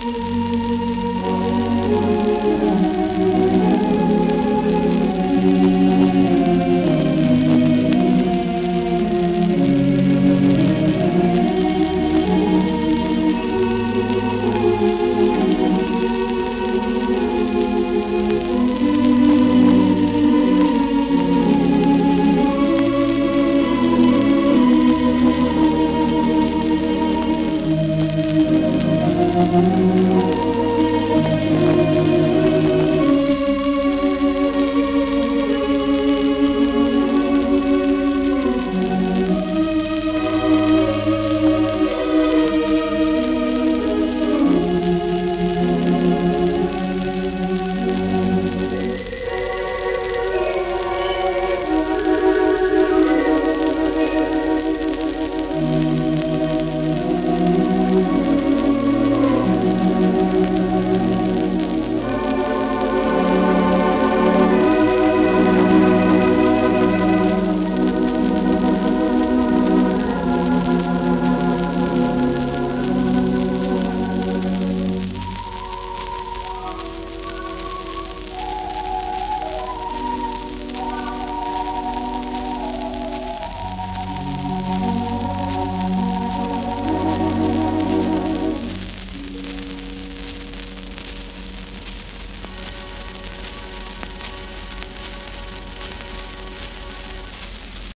Música